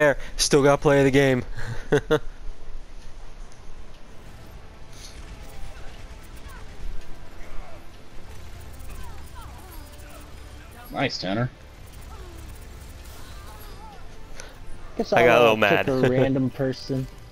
there. Still got to play the game. Nice, Tanner. Guess I got a little mad. a random person.